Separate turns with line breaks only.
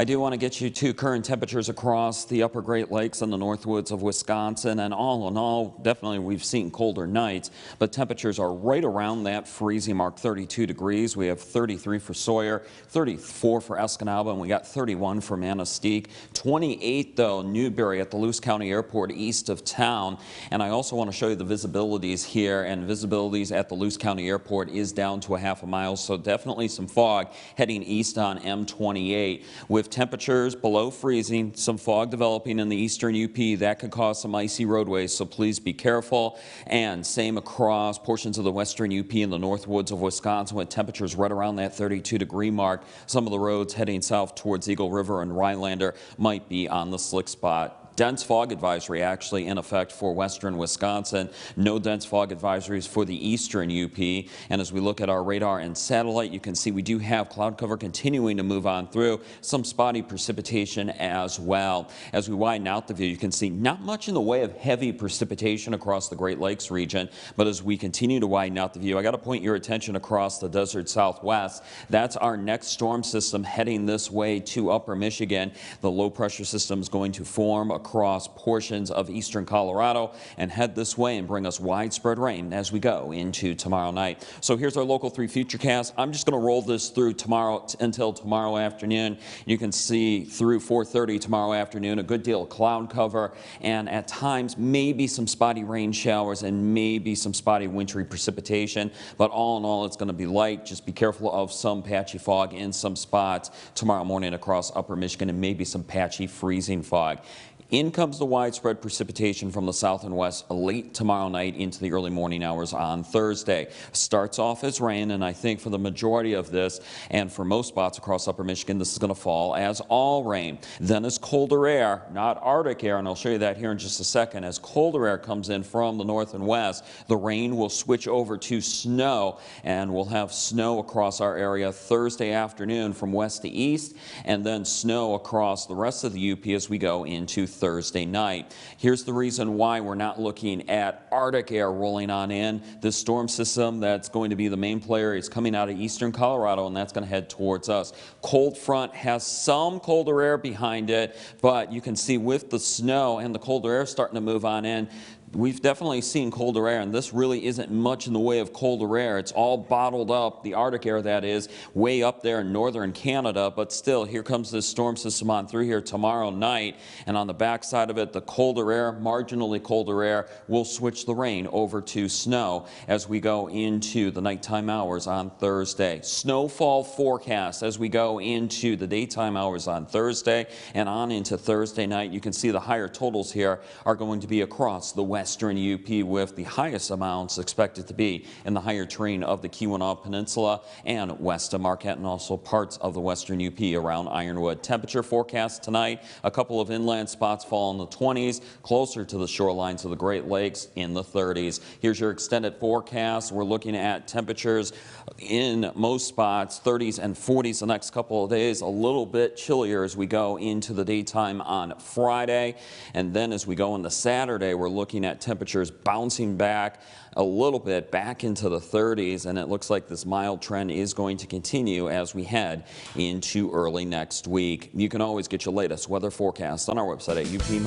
I do want to get you to current temperatures across the upper Great Lakes and the Northwoods of Wisconsin. And all in all, definitely we've seen colder nights, but temperatures are right around that freezing mark, 32 degrees. We have 33 for Sawyer, 34 for Escanaba, and we got 31 for Manistique. 28, though, Newberry at the Luce County Airport east of town. And I also want to show you the visibilities here. And visibilities at the Luce County Airport is down to a half a mile, so definitely some fog heading east on M28 temperatures below freezing, some fog developing in the eastern UP. That could cause some icy roadways, so please be careful. And same across portions of the western UP and the north woods of Wisconsin with temperatures right around that 32 degree mark. Some of the roads heading south towards Eagle River and Rhinelander might be on the slick spot dense fog advisory actually in effect for western Wisconsin. No dense fog advisories for the eastern UP. And as we look at our radar and satellite, you can see we do have cloud cover continuing to move on through. Some spotty precipitation as well. As we widen out the view, you can see not much in the way of heavy precipitation across the Great Lakes region. But as we continue to widen out the view, I got to point your attention across the desert southwest. That's our next storm system heading this way to upper Michigan. The low pressure system is going to form across across portions of eastern Colorado and head this way and bring us widespread rain as we go into tomorrow night. So here's our local 3 futurecast. I'm just going to roll this through tomorrow until tomorrow afternoon. You can see through 4.30 tomorrow afternoon a good deal of cloud cover and at times maybe some spotty rain showers and maybe some spotty wintry precipitation. But all in all, it's going to be light. Just be careful of some patchy fog in some spots tomorrow morning across upper Michigan and maybe some patchy freezing fog. In comes the widespread precipitation from the south and west late tomorrow night into the early morning hours on Thursday. Starts off as rain, and I think for the majority of this and for most spots across upper Michigan, this is going to fall as all rain. Then as colder air, not Arctic air, and I'll show you that here in just a second, as colder air comes in from the north and west, the rain will switch over to snow, and we'll have snow across our area Thursday afternoon from west to east, and then snow across the rest of the UP as we go into Thursday night. Here's the reason why we're not looking at Arctic air rolling on in. This storm system that's going to be the main player is coming out of eastern Colorado, and that's going to head towards us. Cold front has some colder air behind it, but you can see with the snow and the colder air starting to move on in, We've definitely seen colder air, and this really isn't much in the way of colder air. It's all bottled up, the Arctic air that is, way up there in northern Canada, but still, here comes this storm system on through here tomorrow night, and on the backside of it, the colder air, marginally colder air, will switch the rain over to snow as we go into the nighttime hours on Thursday. Snowfall forecast as we go into the daytime hours on Thursday and on into Thursday night. You can see the higher totals here are going to be across the west western UP with the highest amounts expected to be in the higher terrain of the Keweenaw Peninsula and west of Marquette and also parts of the western UP around Ironwood. Temperature forecast tonight, a couple of inland spots fall in the 20s, closer to the shorelines of the Great Lakes in the 30s. Here's your extended forecast. We're looking at temperatures in most spots, 30s and 40s the next couple of days, a little bit chillier as we go into the daytime on Friday. And then as we go into Saturday, we're looking at at temperatures bouncing back a little bit back into the 30s, and it looks like this mild trend is going to continue as we head into early next week. You can always get your latest weather forecast on our website at UP.